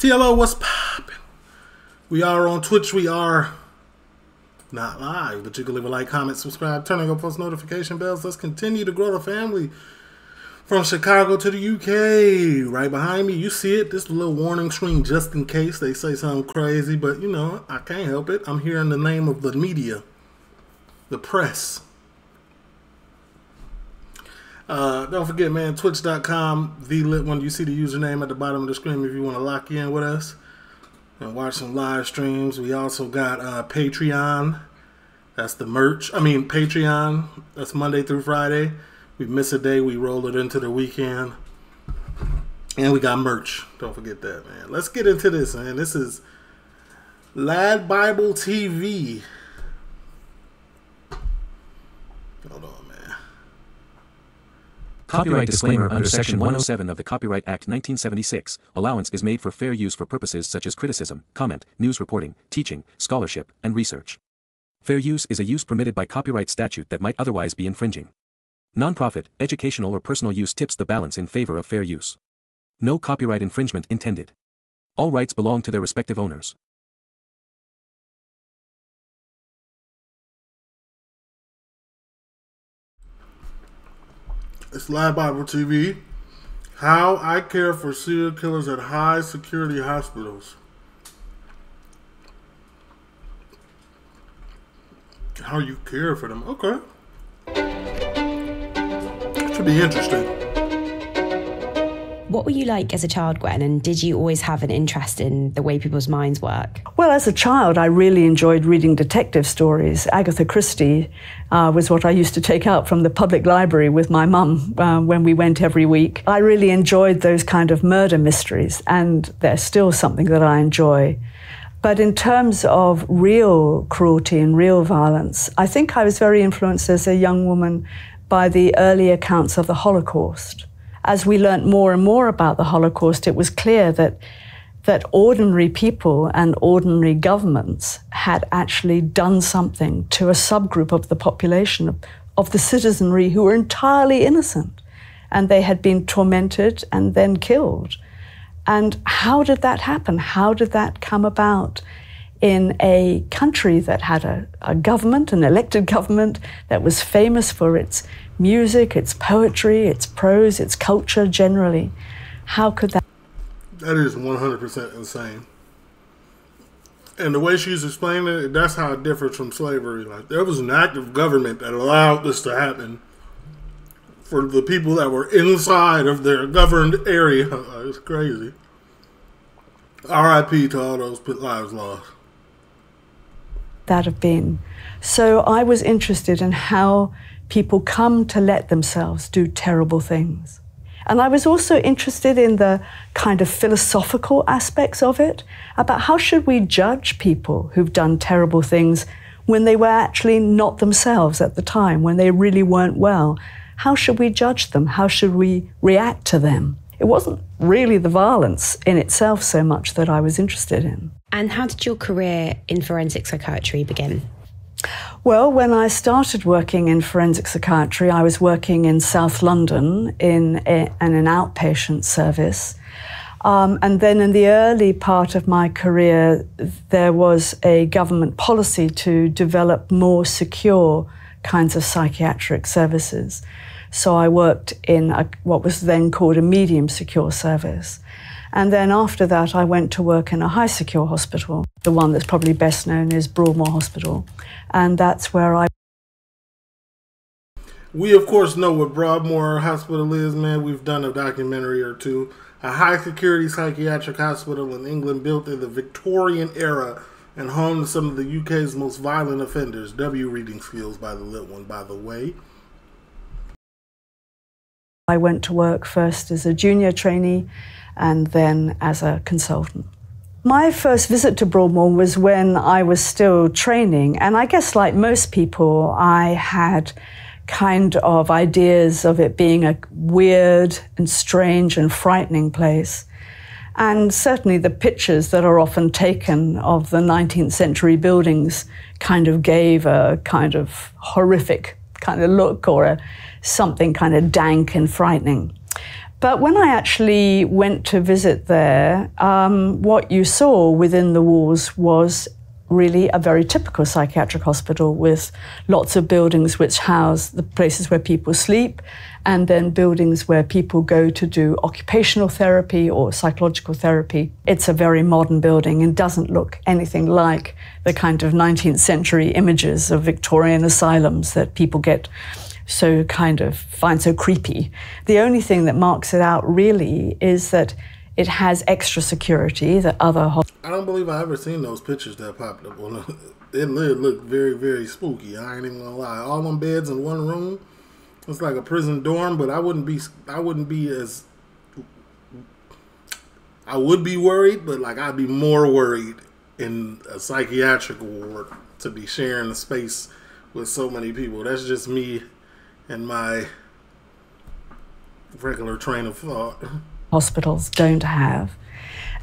TLO, what's poppin'? We are on Twitch. We are not live, but you can leave a like, comment, subscribe, turn on your post notification bells. Let's continue to grow the family from Chicago to the UK. Right behind me, you see it. This little warning screen just in case they say something crazy, but you know, I can't help it. I'm here in the name of the media, the press. Uh, don't forget, man, twitch.com, the lit one. You see the username at the bottom of the screen if you want to lock in with us and watch some live streams. We also got uh, Patreon. That's the merch. I mean, Patreon. That's Monday through Friday. We miss a day, we roll it into the weekend. And we got merch. Don't forget that, man. Let's get into this, man. This is Lad Bible TV. Hold on. Copyright disclaimer under Section 107 of the Copyright Act 1976. Allowance is made for fair use for purposes such as criticism, comment, news reporting, teaching, scholarship, and research. Fair use is a use permitted by copyright statute that might otherwise be infringing. Nonprofit, educational or personal use tips the balance in favor of fair use. No copyright infringement intended. All rights belong to their respective owners. It's Lad Bible TV. How I care for serial killers at high security hospitals. How you care for them. Okay. Should be interesting. What were you like as a child, Gwen? And did you always have an interest in the way people's minds work? Well, as a child, I really enjoyed reading detective stories. Agatha Christie uh, was what I used to take out from the public library with my mum uh, when we went every week. I really enjoyed those kind of murder mysteries, and they're still something that I enjoy. But in terms of real cruelty and real violence, I think I was very influenced as a young woman by the early accounts of the Holocaust as we learnt more and more about the Holocaust, it was clear that that ordinary people and ordinary governments had actually done something to a subgroup of the population of, of the citizenry who were entirely innocent, and they had been tormented and then killed. And how did that happen? How did that come about? in a country that had a, a, government, an elected government, that was famous for its music, its poetry, its prose, its culture generally. How could that? That is 100% insane. And the way she's explaining it, that's how it differs from slavery. Like, there was an active government that allowed this to happen for the people that were inside of their governed area. it's crazy. RIP to all those lives lost. That have been. So I was interested in how people come to let themselves do terrible things. And I was also interested in the kind of philosophical aspects of it about how should we judge people who've done terrible things when they were actually not themselves at the time, when they really weren't well. How should we judge them? How should we react to them? It wasn't really the violence in itself so much that I was interested in. And how did your career in forensic psychiatry begin? Well, when I started working in forensic psychiatry, I was working in South London in, a, in an outpatient service. Um, and then in the early part of my career, there was a government policy to develop more secure kinds of psychiatric services. So I worked in a, what was then called a medium secure service. And then after that, I went to work in a high secure hospital. The one that's probably best known is Broadmoor Hospital. And that's where I. We, of course, know what Broadmoor Hospital is, man. We've done a documentary or two. A high security psychiatric hospital in England built in the Victorian era and home to some of the UK's most violent offenders. W reading skills by the lit one, by the way. I went to work first as a junior trainee and then as a consultant. My first visit to Broadmoor was when I was still training, and I guess, like most people, I had kind of ideas of it being a weird and strange and frightening place. And certainly the pictures that are often taken of the 19th century buildings kind of gave a kind of horrific kind of look or a, something kind of dank and frightening. But when I actually went to visit there, um, what you saw within the walls was really a very typical psychiatric hospital with lots of buildings which house the places where people sleep and then buildings where people go to do occupational therapy or psychological therapy. It's a very modern building and doesn't look anything like the kind of 19th century images of Victorian asylums that people get so kind of find so creepy. The only thing that marks it out really is that it has extra security that other hospitals. I don't believe I ever seen those pictures that popped up on it. Looked very, very spooky. I ain't even gonna lie. All them beds in one room. It's like a prison dorm, but I wouldn't be. I wouldn't be as. I would be worried, but like I'd be more worried in a psychiatric ward to be sharing a space with so many people. That's just me and my regular train of thought. Hospitals don't have.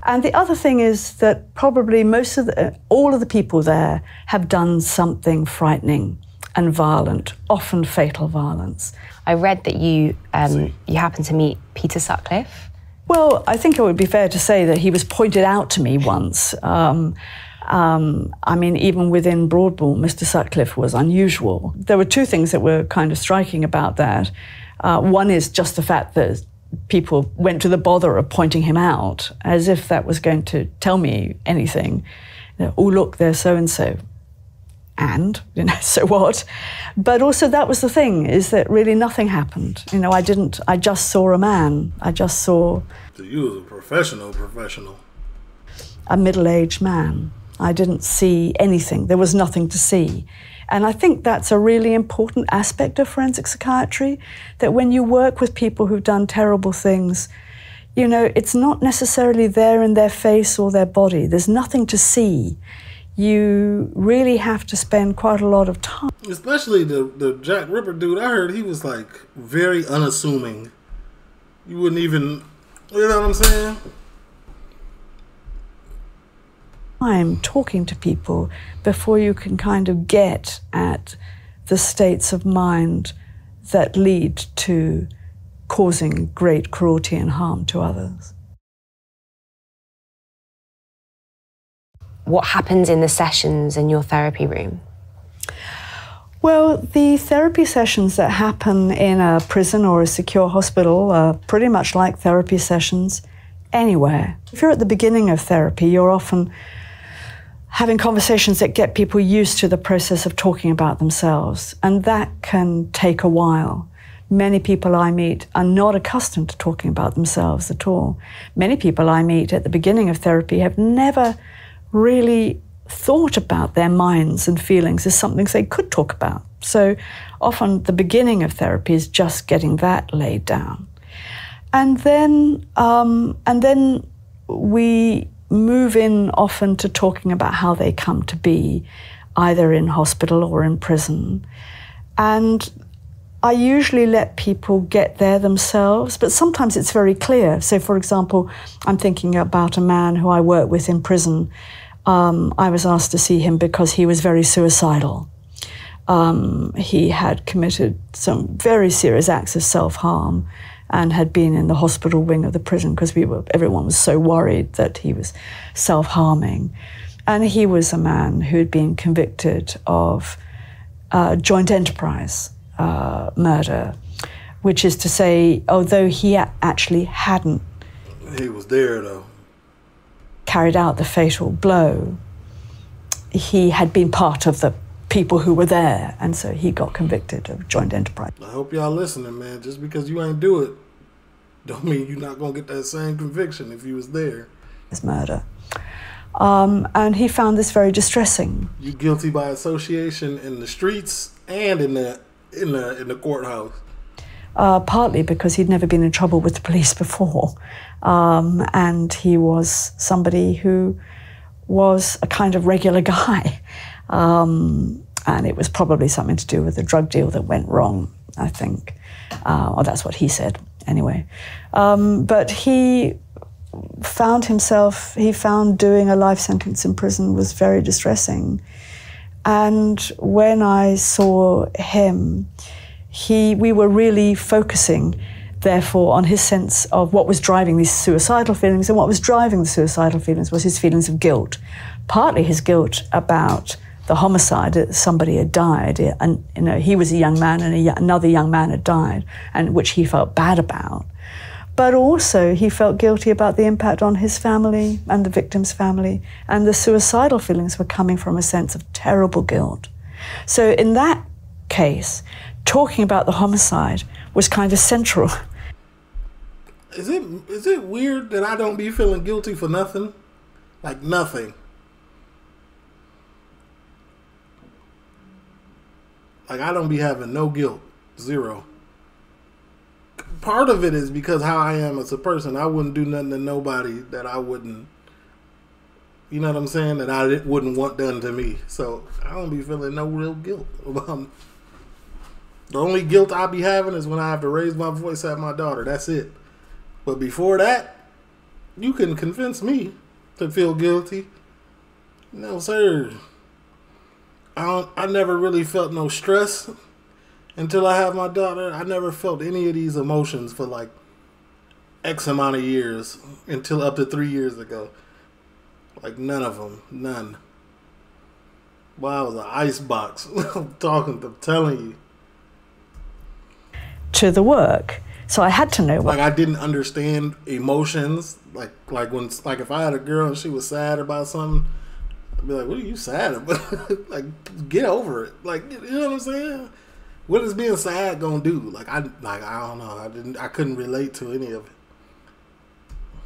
And the other thing is that probably most of the, all of the people there have done something frightening and violent, often fatal violence. I read that you um, you happened to meet Peter Sutcliffe. Well, I think it would be fair to say that he was pointed out to me once. Um, um, I mean, even within Broadmoor, Mr. Sutcliffe was unusual. There were two things that were kind of striking about that. Uh, one is just the fact that people went to the bother of pointing him out as if that was going to tell me anything. You know, oh, look, there's so and so. And, you know, so what? But also, that was the thing, is that really nothing happened. You know, I didn't, I just saw a man. I just saw. So you was a professional, professional. A middle aged man. I didn't see anything. There was nothing to see. And I think that's a really important aspect of forensic psychiatry that when you work with people who've done terrible things, you know, it's not necessarily there in their face or their body. There's nothing to see. You really have to spend quite a lot of time. Especially the, the Jack Ripper dude, I heard he was like very unassuming. You wouldn't even, you know what I'm saying? Time talking to people before you can kind of get at the states of mind that lead to causing great cruelty and harm to others. What happens in the sessions in your therapy room? Well, the therapy sessions that happen in a prison or a secure hospital are pretty much like therapy sessions anywhere. If you're at the beginning of therapy, you're often having conversations that get people used to the process of talking about themselves. And that can take a while. Many people I meet are not accustomed to talking about themselves at all. Many people I meet at the beginning of therapy have never really thought about their minds and feelings as something they could talk about. So often the beginning of therapy is just getting that laid down. And then, um, and then we move in often to talking about how they come to be, either in hospital or in prison. And I usually let people get there themselves, but sometimes it's very clear. So, for example, I'm thinking about a man who I work with in prison. Um, I was asked to see him because he was very suicidal. Um, he had committed some very serious acts of self harm and had been in the hospital wing of the prison because we were everyone was so worried that he was self-harming. And he was a man who had been convicted of uh, joint enterprise uh, murder which is to say although he actually hadn't he was there though. carried out the fatal blow he had been part of the people who were there, and so he got convicted of joint enterprise. I hope y'all listening, man. Just because you ain't do it, don't mean you're not gonna get that same conviction if you was there. His murder, um, and he found this very distressing. You're guilty by association in the streets and in the in the in the courthouse. Uh, partly because he'd never been in trouble with the police before, um, and he was somebody who was a kind of regular guy. Um, and it was probably something to do with a drug deal that went wrong, I think. Uh, or that's what he said, anyway. Um, but he found himself, he found doing a life sentence in prison was very distressing. And when I saw him, he, we were really focusing therefore, on his sense of what was driving these suicidal feelings. And what was driving the suicidal feelings was his feelings of guilt. Partly his guilt about the homicide somebody had died, and you know he was a young man and a, another young man had died, and which he felt bad about. But also, he felt guilty about the impact on his family and the victim's family, and the suicidal feelings were coming from a sense of terrible guilt. So, in that case, talking about the homicide was kind of central. Is it is it weird that I don't be feeling guilty for nothing? Like nothing. Like I don't be having no guilt, zero. Part of it is because how I am as a person. I wouldn't do nothing to nobody that I wouldn't. You know what I'm saying? That I wouldn't want done to me. So I don't be feeling no real guilt. Um, the only guilt I be having is when I have to raise my voice at my daughter. That's it. But before that, you can convince me to feel guilty. No, sir. I don't, I never really felt no stress until I have my daughter. I never felt any of these emotions for like X amount of years until up to three years ago. Like none of them, none. Wow, I was an ice box. I'm talking, I'm telling you. To the work, so I had to know. What- like I didn't understand emotions. Like like when like if I had a girl and she was sad about something I'd be like, what are you sad about? like, get over it. Like, you know what I'm saying? What is being sad gonna do? Like, I like I don't know. I didn't. I couldn't relate to any of it.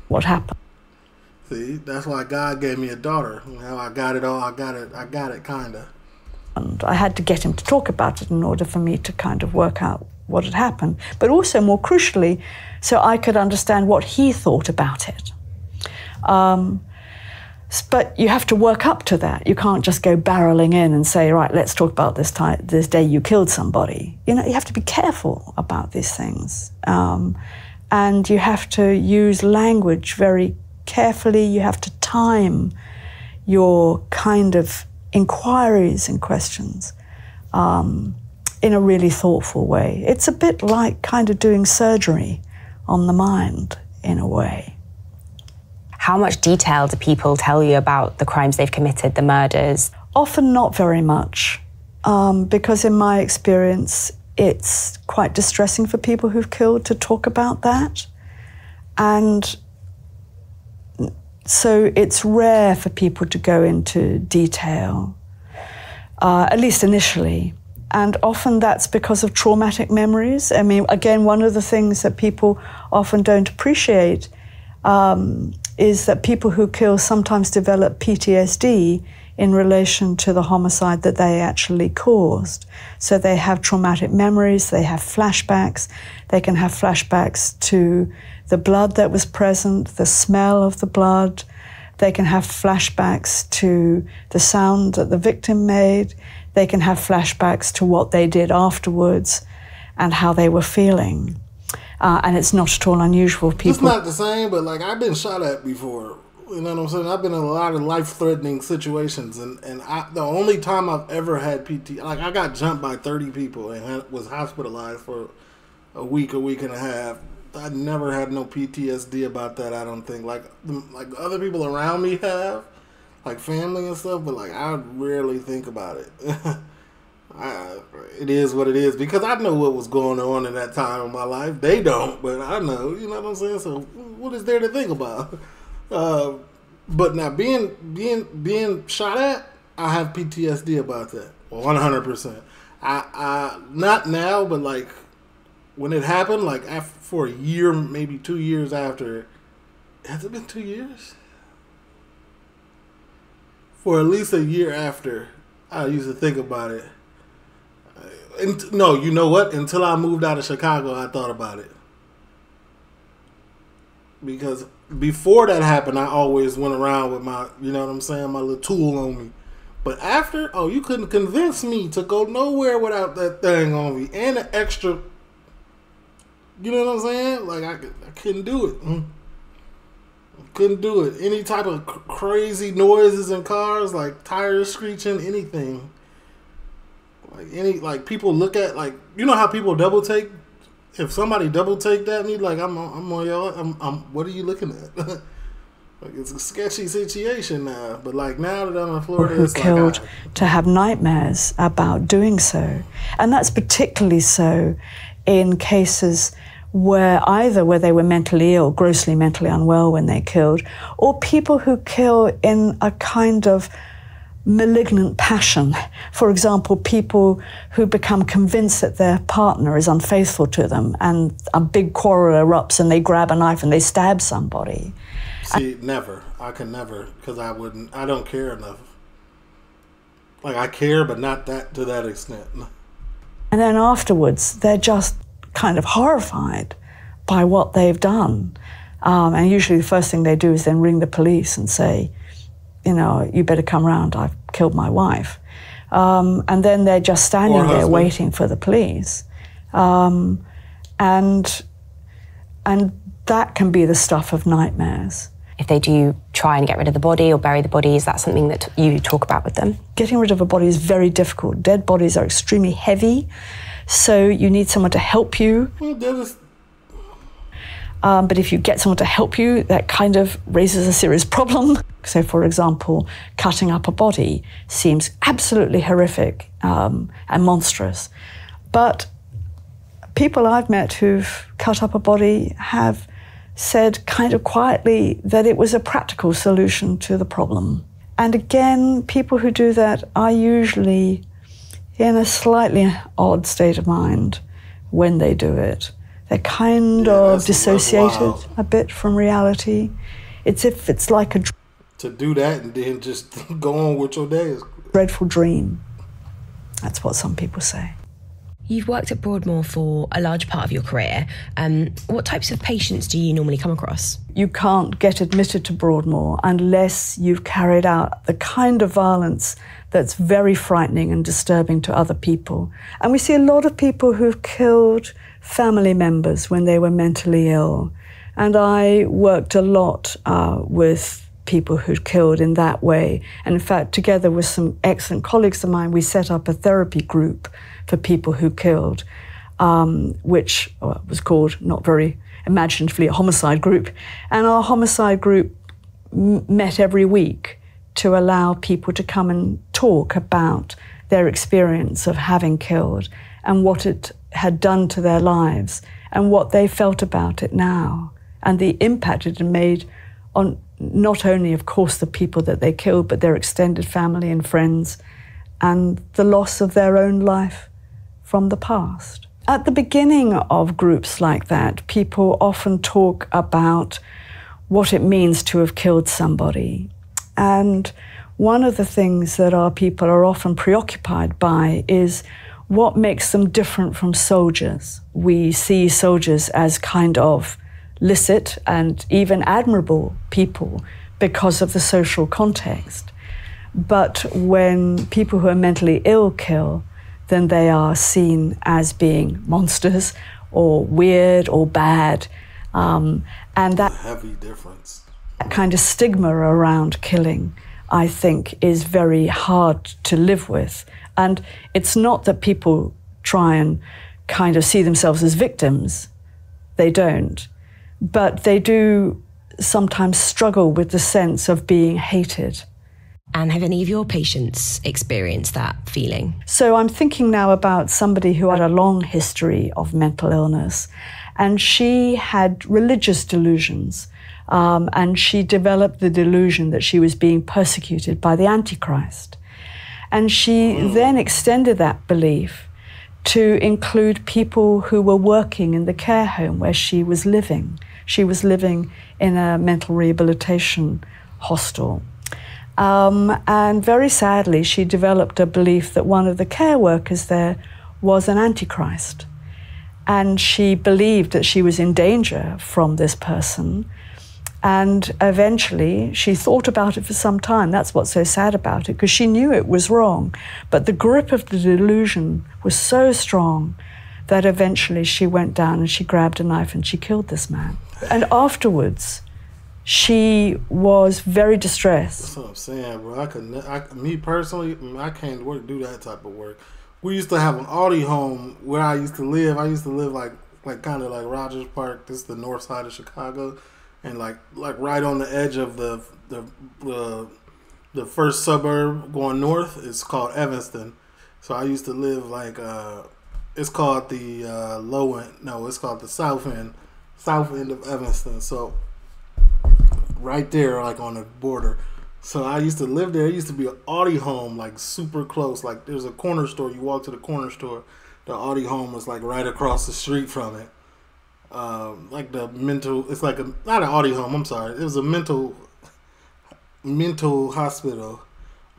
What happened? See, that's why God gave me a daughter. Now I got it all. I got it. I got it, kinda. And I had to get him to talk about it in order for me to kind of work out what had happened, but also more crucially, so I could understand what he thought about it. Um, but you have to work up to that. You can't just go barreling in and say, right, let's talk about this time, this day you killed somebody. You know, you have to be careful about these things. Um, and you have to use language very carefully. You have to time your kind of inquiries and questions um, in a really thoughtful way. It's a bit like kind of doing surgery on the mind in a way. How much detail do people tell you about the crimes they've committed, the murders? Often not very much, um, because in my experience, it's quite distressing for people who've killed to talk about that. And so it's rare for people to go into detail, uh, at least initially. And often that's because of traumatic memories. I mean, again, one of the things that people often don't appreciate um, is that people who kill sometimes develop PTSD in relation to the homicide that they actually caused. So they have traumatic memories, they have flashbacks, they can have flashbacks to the blood that was present, the smell of the blood, they can have flashbacks to the sound that the victim made, they can have flashbacks to what they did afterwards and how they were feeling uh, and it's not at all unusual. People. It's not the same, but like I've been shot at before. You know what I'm saying? I've been in a lot of life threatening situations, and and I, the only time I've ever had PT, like I got jumped by 30 people and was hospitalized for a week, a week and a half. I never had no PTSD about that. I don't think like like other people around me have, like family and stuff, but like I rarely think about it. I, it is what it is because I know what was going on in that time of my life. They don't, but I know. You know what I'm saying? So what is there to think about? Uh, but now being being being shot at, I have PTSD about that. One hundred percent. I I not now, but like when it happened, like after, for a year, maybe two years after. Has it been two years? For at least a year after, I used to think about it and, no, you know what? Until I moved out of Chicago, I thought about it. Because before that happened, I always went around with my, you know what I'm saying, my little tool on me. But after, oh, you couldn't convince me to go nowhere without that thing on me and an extra. You know what I'm saying? Like I, I couldn't do it. Mm. Couldn't do it. Any type of crazy noises in cars, like tires screeching, anything like any like people look at like you know how people double take if somebody double take that me, like I'm, I'm on your, I'm, I'm. What are you looking at? like it's a sketchy situation now. But like now that I'm in Florida, who it's killed like I, to have nightmares about doing so, and that's particularly so in cases where either where they were mentally ill, grossly mentally unwell when they killed, or people who kill in a kind of malignant passion. For example, people who become convinced that their partner is unfaithful to them and a big quarrel erupts and they grab a knife and they stab somebody. see, never. I can never because I wouldn't. I don't care enough. Like I care, but not that to that extent. And then afterwards, they're just kind of horrified by what they've done. Um, and usually the first thing they do is then ring the police and say, you know, you better come round, I've killed my wife. Um, and then they're just standing there waiting for the police. Um, and, and that can be the stuff of nightmares. If they do try and get rid of the body or bury the body, is that something that you talk about with them? Getting rid of a body is very difficult. Dead bodies are extremely heavy, so you need someone to help you Well, that is- Um, but if you get someone to help you, that kind of raises a serious problem. So, for example, cutting up a body seems absolutely horrific um, and monstrous. But people I've met who've cut up a body have said kind of quietly that it was a practical solution to the problem. And again, people who do that are usually in a slightly odd state of mind when they do it. They're kind Yeah, of that's- that's dissociated a bit from reality. It's if it's like a dr- to do that and then just go on with your day is dreadful dream. That's what some people say. You've worked at Broadmoor for a large part of your career. Um, what types of patients do you normally come across? You can't get admitted to Broadmoor unless you've carried out the kind of violence that's very frightening and disturbing to other people. And we see a lot of people who've killed family members when they were mentally ill. And I worked a lot uh, with people who'd killed in that way. And in fact, together with some excellent colleagues of mine, we set up a therapy group for people who killed, um, which uh, was called, not very imaginatively, a homicide group. And our homicide group met every week to allow people to come and talk about their experience of having killed and what it had done to their lives and what they felt about it now and the impact it had made on not only, of course, the people that they killed, but their extended family and friends and the loss of their own life from the past. At the beginning of groups like that, people often talk about what it means to have killed somebody. And one of the things that our people are often preoccupied by is what makes them different from soldiers. We see soldiers as kind of licit and even admirable people because of the social context. But when people who are mentally ill kill, then they are seen as being monsters or weird or bad. Um, and that heavy difference. That kind of stigma around killing, I think, is very hard to live with. And it's not that people try and kind of see themselves as victims, they don't. But they do sometimes struggle with the sense of being hated. And have any of your patients experienced that feeling? So I'm thinking now about somebody who had a long history of mental illness, and she had religious delusions. Um, and she developed the delusion that she was being persecuted by the Antichrist. And she then extended that belief to include people who were working in the care home where she was living. She was living in a mental rehabilitation hostel. Um, and very sadly, she developed a belief that one of the care workers there was an antichrist. And she believed that she was in danger from this person. And eventually, she thought about it for some time. That's what's so sad about it, because she knew it was wrong. But the grip of the delusion was so strong that eventually she went down and she grabbed a knife and she killed this man. And afterwards, she was very distressed. That's what I'm saying, bro. I could, I, me personally, mm, I can't work do that type of work. We used to have an Audy home where I used to live. I used to live like like kind of like Rogers Park. This is the north side of Chicago, and like like right on the edge of the the the, the first suburb going north is called Evanston. So I used to live like uh, it's called the uh, low end. No, it's called the south end, south end of Evanston. So right there, like on the border. So I used to live there. It used to be an Audy home, like super close. Like there's a corner store. You walk to the corner store. The Audy home was like right across the street from it. Um, like the mental, it's like a not an Audy home. I'm sorry. It was a mental mental hospital.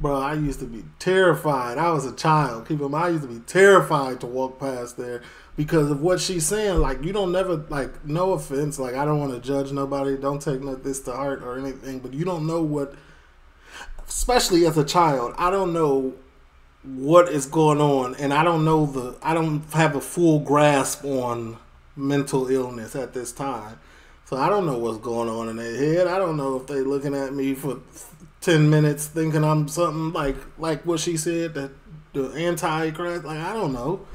Bro, I used to be terrified. I was a child. Keep in mind, I used to be terrified to walk past there because of what she's saying. Like, you don't never, like, no offense. Like, I don't want to judge nobody. Don't take this to heart or anything. But you don't know what, especially as a child, I don't know what is going on. And I don't know the, I don't have a full grasp on mental illness at this time. So I don't know what's going on in their head. I don't know if they looking at me for ten minutes thinking I'm something like like what she said that the anti-Christ. Like I don't know.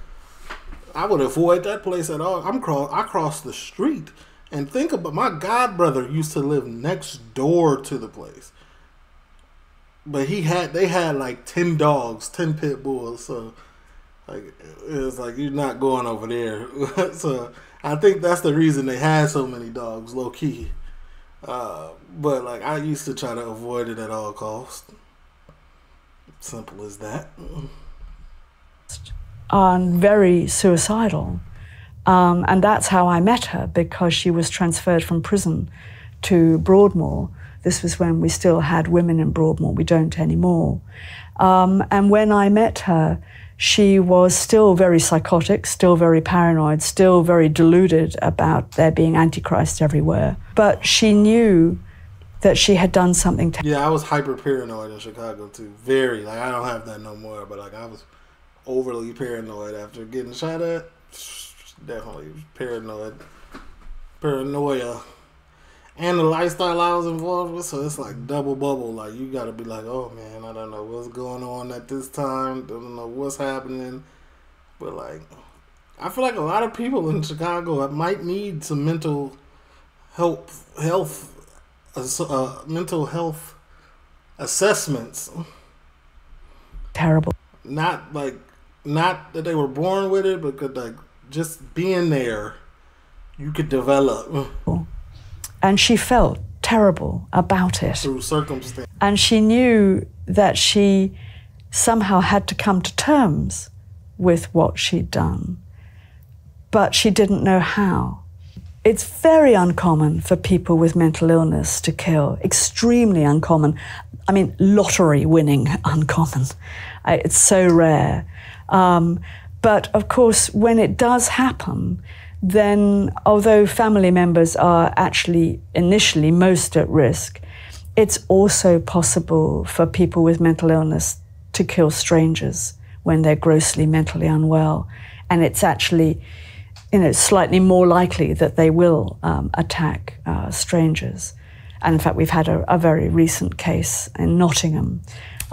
I would avoid that place at all. I'm cross. I cross the street and think about my god brother used to live next door to the place, but he had they had like ten dogs, ten pit bulls. So like it was like you're not going over there. so I think that's the reason they had so many dogs, low key. Uh, but like I used to try to avoid it at all costs. Simple as that. And very suicidal. Um, and that's how I met her because she was transferred from prison to Broadmoor. This was when we still had women in Broadmoor. We don't anymore. Um, and when I met her, she was still very psychotic, still very paranoid, still very deluded about there being antichrist everywhere. But she knew that she had done something to Yeah, I was hyper paranoid in Chicago too. Very. Like I don't have that no more, but like I was overly paranoid after getting shot at. Definitely paranoid. Paranoia and the lifestyle I was involved with. So it's like double bubble. Like you got to be like, oh man, I don't know what's going on at this time. I Don't know what's happening. But like, I feel like a lot of people in Chicago might need some mental help, health, uh, uh mental health assessments. Terrible. Not like, not that they were born with it, but could like just being there, you could develop. And she felt terrible about it. Through circumstance. And she knew that she somehow had to come to terms with what she'd done, but she didn't know how. It's very uncommon for people with mental illness to kill, extremely uncommon. I mean, lottery winning uncommon. It's so rare. Um, but of course, when it does happen, then although family members are actually initially most at risk, it's also possible for people with mental illness to kill strangers when they're grossly mentally unwell. And it's actually, you know, slightly more likely that they will um, attack uh, strangers. And in fact, we've had a, a very recent case in Nottingham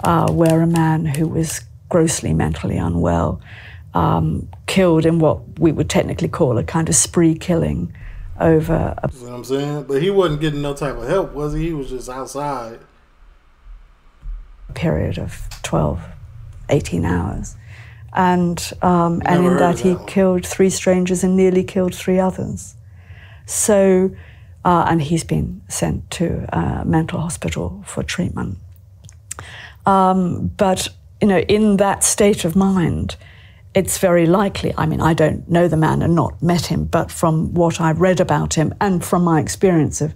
uh, where a man who was grossly mentally unwell um, killed in what we would technically call a kind of spree killing over. A- you know what I'm saying? But he wasn't getting no type of help, was he? He was just outside. A Period of 12, 18 hours. And, um, and in that, that he one. killed three strangers and nearly killed three others. So, uh, and he's been sent to a mental hospital for treatment. Um, but, you know, in that state of mind, it's very likely, I mean, I don't know the man and not met him, but from what I've read about him and from my experience of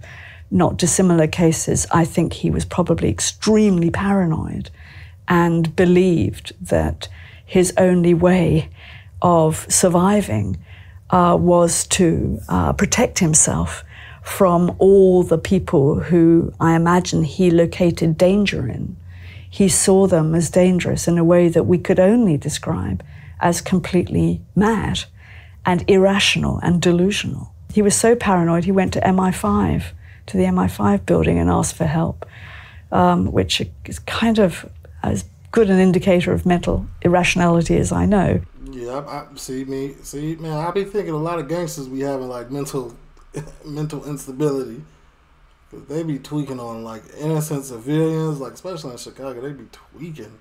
not dissimilar cases, I think he was probably extremely paranoid and believed that his only way of surviving uh, was to uh, protect himself from all the people who I imagine he located danger in. He saw them as dangerous in a way that we could only describe as completely mad and irrational and delusional. He was so paranoid, he went to MI5, to the MI5 building and asked for help, um, which is kind of as good an indicator of mental irrationality as I know. Yeah, I, I see me. See, man, I be thinking a lot of gangsters be having like mental, mental instability. Cause they be tweaking on like innocent civilians, like especially in Chicago, they be tweaking.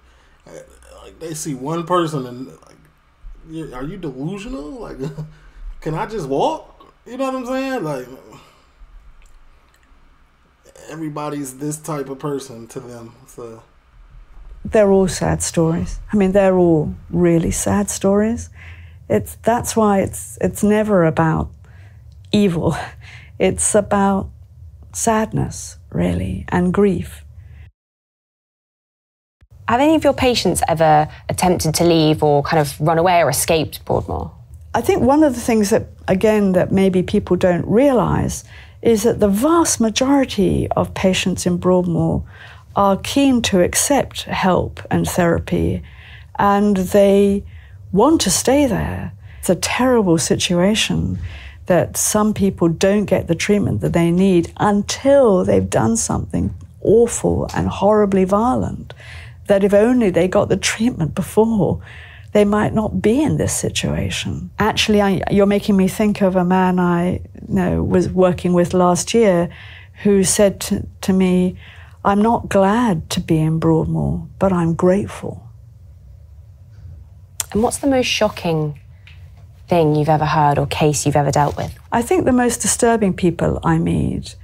Like they see one person and like, are you delusional? Like, can I just walk? You know what I'm saying? Like, everybody's this type of person to them. So they're all sad stories. I mean, they're all really sad stories. It's that's why it's it's never about evil. It's about sadness, really, and grief. Have any of your patients ever attempted to leave or kind of run away or escaped Broadmoor? I think one of the things that, again, that maybe people don't realize is that the vast majority of patients in Broadmoor are keen to accept help and therapy and they want to stay there. It's a terrible situation that some people don't get the treatment that they need until they've done something awful and horribly violent. That if only they got the treatment before, they might not be in this situation. Actually, I, you're making me think of a man I you know, was working with last year who said to, to me, I'm not glad to be in Broadmoor, but I'm grateful. And what's the most shocking thing you've ever heard or case you've ever dealt with? I think the most disturbing people I meet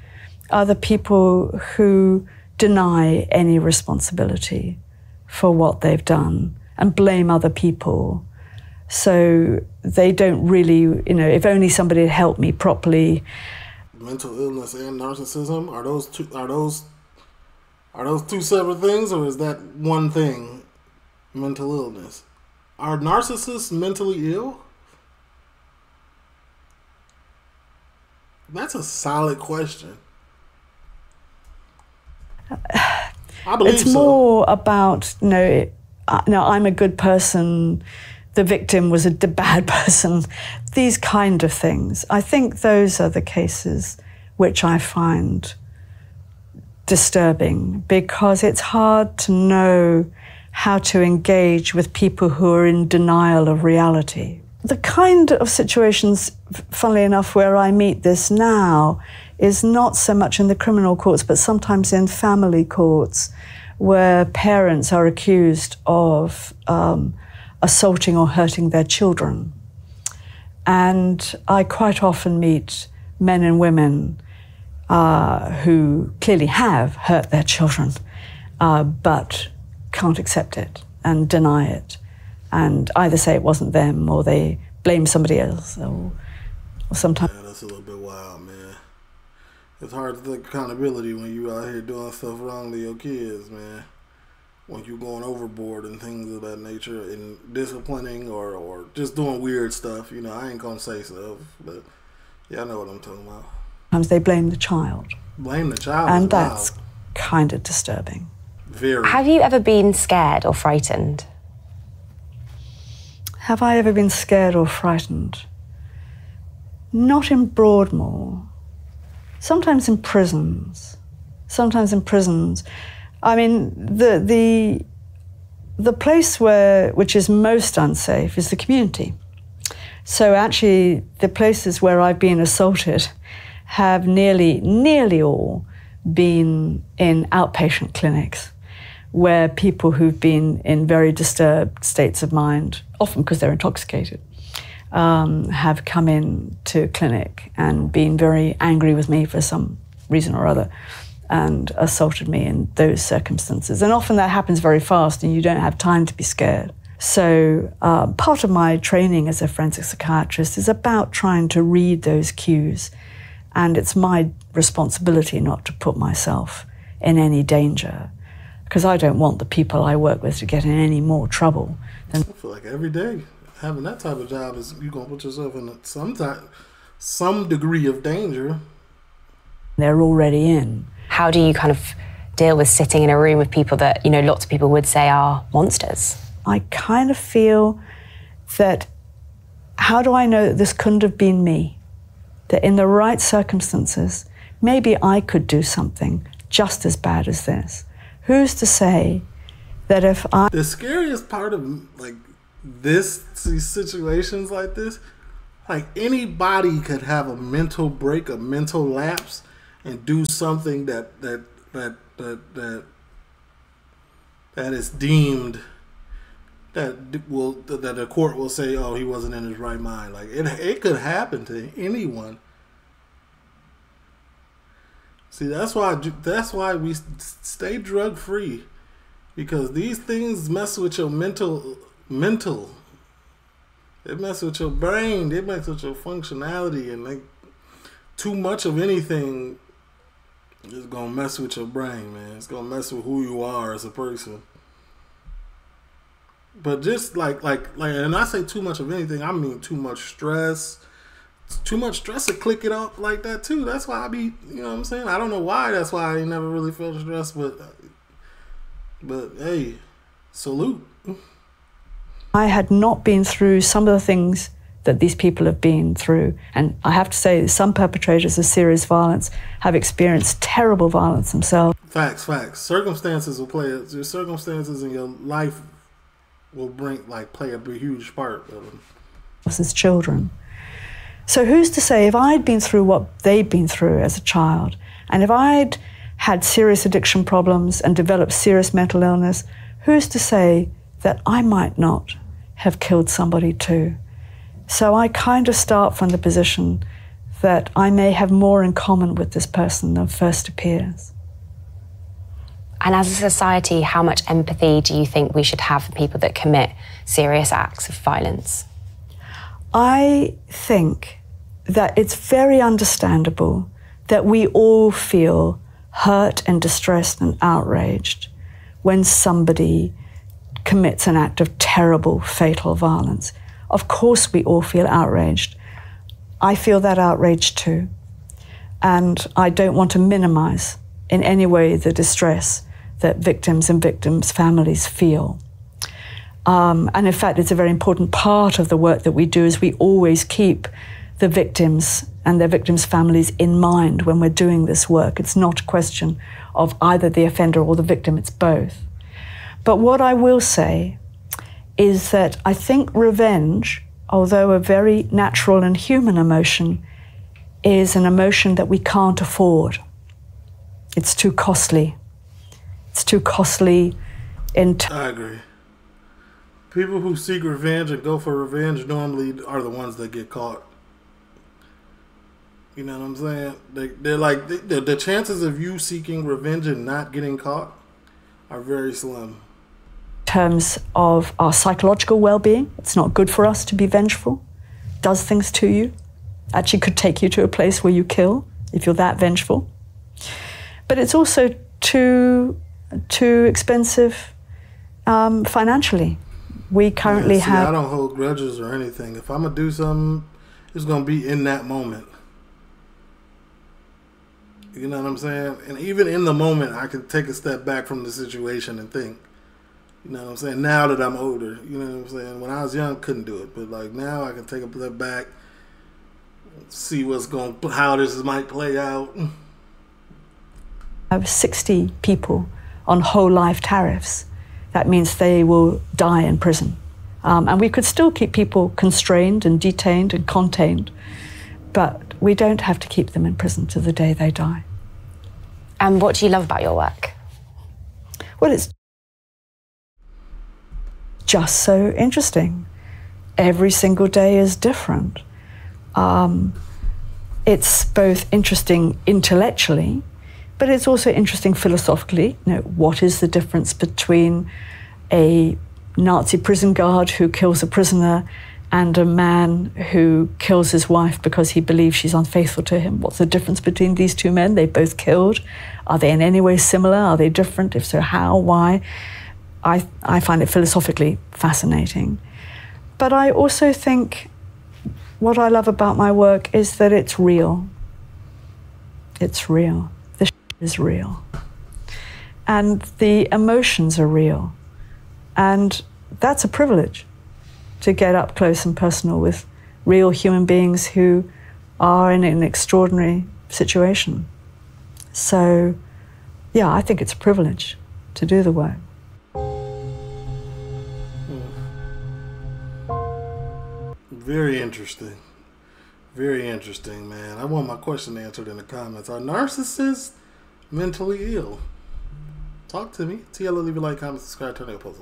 are the people who deny any responsibility for what they've done and blame other people. So they don't really, you know, if only somebody had helped me properly. Mental illness and narcissism are those two are those are those two separate things or is that one thing? Mental illness. Are narcissists mentally ill? That's a solid question. I believe it's so. more about you know, uh, no, I'm a good person. The victim was a d- bad person. These kind of things. I think those are the cases which I find disturbing because it's hard to know how to engage with people who are in denial of reality. The kind of situations, funnily enough, where I meet this now is not so much in the criminal courts, but sometimes in family courts where parents are accused of um, assaulting or hurting their children. And I quite often meet men and women uh, who clearly have hurt their children, uh, but can't accept it and deny it, and either say it wasn't them or they blame somebody else, or, or sometimes. Yeah, that's a little bit wild, man. It's hard to take accountability when you out here doing stuff wrong to your kids, man. When you're going overboard and things of that nature, and disciplining or or just doing weird stuff. You know, I ain't gonna say stuff, but yeah, I know what I'm talking about. Sometimes they blame the child, Blame the child, and that's wild. kind of disturbing. very. Have you ever been scared or frightened? Have I ever been scared or frightened? Not in Broadmoor. Sometimes in prisons. Sometimes in prisons. I mean, the the the place where which is most unsafe is the community. So actually, the places where I've been assaulted have nearly nearly all been in outpatient clinics where people who've been in very disturbed states of mind, often because they're intoxicated, um, have come in to clinic and been very angry with me for some reason or other and assaulted me in those circumstances. And often that happens very fast and you don't have time to be scared. So, uh, part of my training as a forensic psychiatrist is about trying to read those cues. And it's my responsibility not to put myself in any danger because I don't want the people I work with to get in any more trouble than I feel like every day having that type of job is you're gonna put yourself in some type, some degree of danger. they're already in. How do you kind of deal with sitting in a room with people that, you know, lots of people would say are monsters? I kind of feel that how do I know that this couldn't have been me? That in the right circumstances, maybe I could do something just as bad as this. Who's to say that if I The scariest part of like this these situations like this, like anybody could have a mental break, a mental lapse, and do something that that that that that that is deemed that will that the court will say, oh, he wasn't in his right mind. Like it, it could happen to anyone. See, that's why that's why we stay drug free, because these things mess with your mental mental. It mess with your brain. It mess with your functionality, and like too much of anything is gonna mess with your brain, man. It's gonna mess with who you are as a person. But just like like like, and I say too much of anything, I mean too much stress. Too much stress to click it up like that too. That's why I be, you know what I'm saying. I don't know why. That's why I never really felt stressed, but but hey, salute. I had not been through some of the things that these people have been through. And I have to say, some perpetrators of serious violence have experienced terrible violence themselves. Facts, facts. Circumstances will play. Your circumstances in your life will bring like play a huge part of them. As children. So who's to say if I'd been through what they'd been through as a child, and if I'd had serious addiction problems and developed serious mental illness, who's to say that I might not have killed somebody too? So I kind of start from the position that I may have more in common with this person than first appears. And as a society, how much empathy do you think we should have for people that commit serious acts of violence? I think that it's very understandable that we all feel hurt and distressed and outraged when somebody commits an act of terrible, fatal violence. Of course, we all feel outraged. I feel that outrage too. And I don't want to minimize in any way the distress that victims and victims' families feel. Um, and in fact, it's a very important part of the work that we do is we always keep the victims and their victims' families in mind when we're doing this work. It's not a question of either the offender or the victim, it's both. But what I will say is that I think revenge, although a very natural and human emotion, is an emotion that we can't afford. It's too costly. It's too costly in t- I agree. People who seek revenge and go for revenge normally are the ones that get caught. You know what I'm saying? They, they're like they, the chances of you seeking revenge and not getting caught are very slim. In terms of our psychological well-being, it's not good for us to be vengeful. Does things to you. Actually, could take you to a place where you kill if you're that vengeful. But it's also too too expensive um, financially. We currently yeah, see, have. I don't hold grudges or anything. If I'm gonna do something, it's gonna be in that moment. You know what I'm saying? And even in the moment, I can take a step back from the situation and think. You know what I'm saying? Now that I'm older, you know what I'm saying? When I was young, couldn't do it, but like now, I can take a step back, see what's going, how this might play out. I have 60 people on whole life tariffs. That means they will die in prison. Um, and we could still keep people constrained and detained and contained, but we don't have to keep them in prison to the day they die. And what do you love about your work? Well, it's just so interesting. Every single day is different. Um, it's both interesting intellectually but it's also interesting philosophically. You know, what is the difference between a Nazi prison guard who kills a prisoner and a man who kills his wife because he believes she's unfaithful to him? What's the difference between these two men? They both killed. Are they in any way similar? Are they different? If so, how? Why? I, I find it philosophically fascinating. But I also think what I love about my work is that it's real. It's real is real. And the emotions are real. And that's a privilege to get up close and personal with real human beings who are in an extraordinary situation. So, yeah, I think it's a privilege to do the work. Very interesting. Very interesting, man. I want my question answered in the comments. Are narcissists mentally ill? Talk to me. TL, leave a like, comment, subscribe, turn on post.